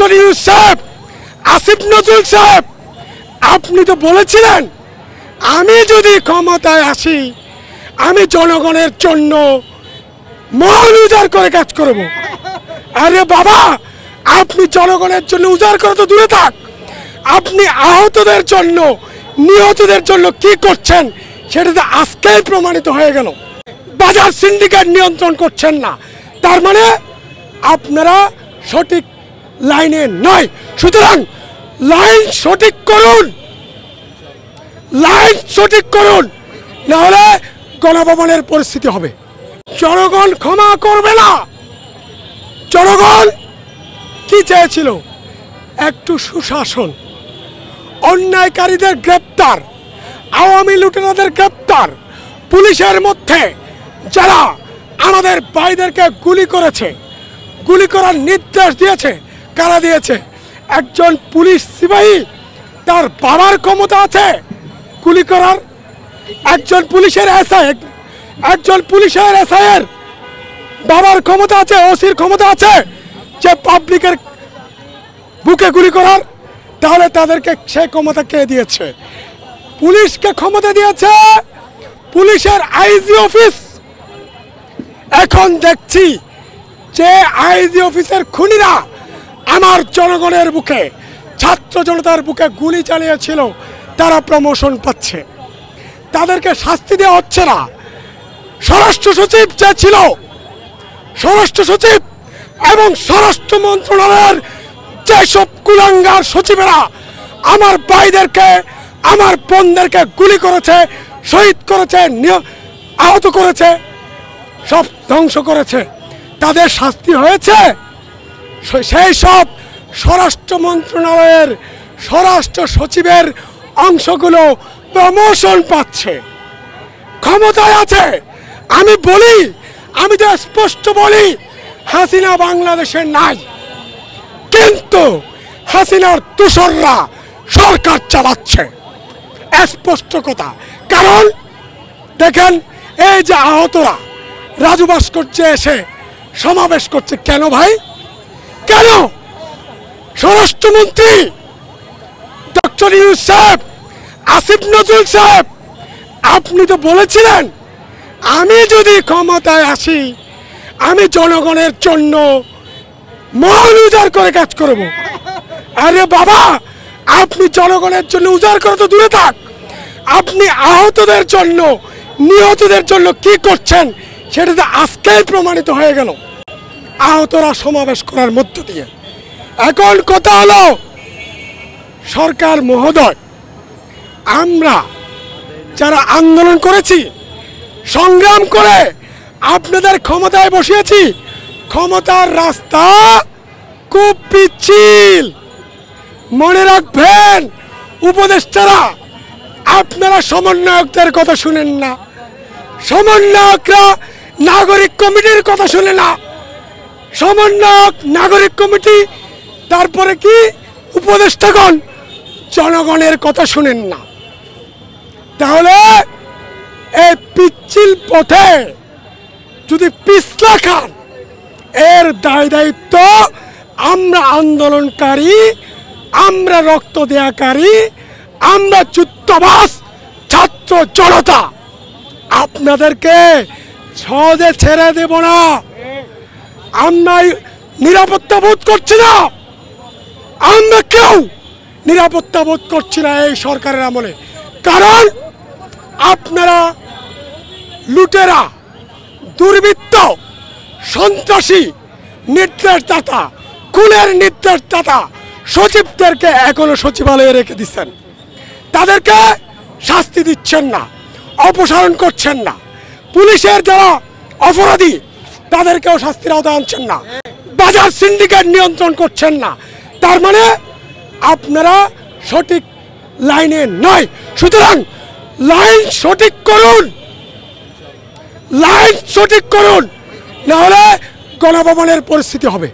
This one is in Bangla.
সাহেব, আসিফ নজরুল সাহেব, আপনি তো বলেছিলেন, আমি যদি ক্ষমতায় আসি, আমি জনগণের জন্য মহান উজাড় করে কাজ করব। আরে বাবা, আপনি জনগণের জন্য উজাড় করে তো দূরে থাক। আপনি আহতদের জন্য, নিহতদের জন্য কি করছেন, সেটা তো আজকেই প্রমাণিত হয়ে গেল। বাজার সিন্ডিকেট নিয়ন্ত্রণ করছেন না। তার মানে আপনারা সঠিক লাইনে নয়। সুতরাং লাইন সঠিক করুন। লাইন সঠিক করুন। নাহলে গণভবনের পরিস্থিতি হবে। জনগণ ক্ষমা করবে না। জনগণ কি চেয়েছিল? একটু সুশাসন। অন্যায়কারীদের গ্রেপ্তার। আওয়ামী লুটেরাদের গ্রেপ্তার। পুলিশের মধ্যে যারা আমাদের ভাইদেরকে গুলি করেছে, গুলি করার নির্দেশ দিয়েছে কারা দিয়েছে? একজন পুলিশ সিপাহী, তার বাবার ক্ষমতা আছে গুলি করার। একজন পুলিশের এসআই, একজন পুলিশের এসআই এর বাবার ক্ষমতা আছে, ওসির ক্ষমতা আছে যে পাবলিকের বুকে গুলি করার। তাহলে তাদেরকে সে ক্ষমতা কে দিয়েছে? পুলিশকে ক্ষমতা দিয়েছে পুলিশের আইজি অফিস। এখন দেখছি যে আইজি অফিসের খুনিরা আমার জনগণের বুকে, ছাত্র জনতার বুকে গুলি চালিয়েছিল, তারা প্রমোশন পাচ্ছে। তাদেরকে শাস্তি দেওয়া হচ্ছে না। স্বরাষ্ট্র সচিব যে ছিল, স্বরাষ্ট্র সচিব এবং স্বরাষ্ট্র মন্ত্রণালয়ের যেসব কুলাঙ্গার সচিবেরা আমার ভাইদেরকে, আমার বোনদেরকে গুলি করেছে, শহীদ করেছে আহত করেছে, সব ধ্বংস করেছে। তাদের শাস্তি হয়েছে। সেই সব স্বরাষ্ট্র মন্ত্রণালয়ের স্বরাষ্ট্র সচিবের অংশগুলো প্রমোশন পাচ্ছে। ক্ষমতায় আছে। আমি বলি, আমি তো স্পষ্ট বলি, হাসিনা বাংলাদেশে নাই। কিন্তু হাসিনার তুষররা সরকার চালাচ্ছে। স্পষ্ট কথা। কারণ, দেখেন, এই যে আহতরা, রাজু ভাস্কর্যে এসে সমাবেশ করছে কেন ভাই? কেন? স্বরাষ্ট্রমন্ত্রী ডক্টর ইউনুস সাহেব, আসিফ নজরুল সাহেব, আপনি তো বলেছিলেন, আমি যদি ক্ষমতায় আসি, আমি জনগণের জন্য মহান উজাড় করে কাজ করব। আরে বাবা, আপনি জনগণের জন্য উজাড় করে তো দূরে থাক। আপনি আহতদের জন্য, নিহতদের জন্য কি করছেন, সেটা তো আজকেই প্রমাণিত হয়ে গেল। আহতরা সমাবেশ করার মধ্য দিয়ে। এখন কথা হলো, সরকার মহোদয়, আমরা যারা আন্দোলন করেছি, সংগ্রাম করে আপনাদের ক্ষমতায় বসিয়েছি, ক্ষমতার রাস্তা খুব পিচ্ছিল। মনে রাখবেন, উপদেষ্টারা, আপনারা সমন্বয়কদের কথা শুনেন না। সমন্বয়করা নাগরিক কমিটির কথা শুনে না। সমন্বয়ক নাগরিক কমিটি, তারপরে কি উপদেষ্টাগণ? জনগণের কথা শুনেন না। তাহলে এই পিচ্ছিল পথে যদি পিছলা খান এর দায় দায়িত্ব আমরা আন্দোলনকারী, আমরা রক্ত দেয়াকারী, আমরা যুদ্ধবাস ছাত্র জনতা। আপনাদেরকে সহজে ছেড়ে দেব না। আমরা নিরাপত্তা বোধ করছি না। আমরা কেউ নিরাপত্তা বোধ করছি না এই সরকারের আমলে। কারণ আপনারা লুটেরা, দুর্বৃত্ত, সন্ত্রাসী, নির্দেশদাতা, খুনের নির্দেশদাতা সচিবদেরকে এখনও সচিবালয়ে রেখে দিচ্ছেন। তাদেরকে শাস্তি দিচ্ছেন না, অপসারণ করছেন না। পুলিশের যারা অপরাধী তাদেরকেও শাস্তির আওতায় আনছেন না। বাজার সিন্ডিকেট নিয়ন্ত্রণ করছেন না। তার মানে আপনারা সঠিক লাইনে নয়। সুতরাং লাইন সঠিক করুন। লাইন সঠিক করুন। নাহলে গণভবনের পরিস্থিতি হবে।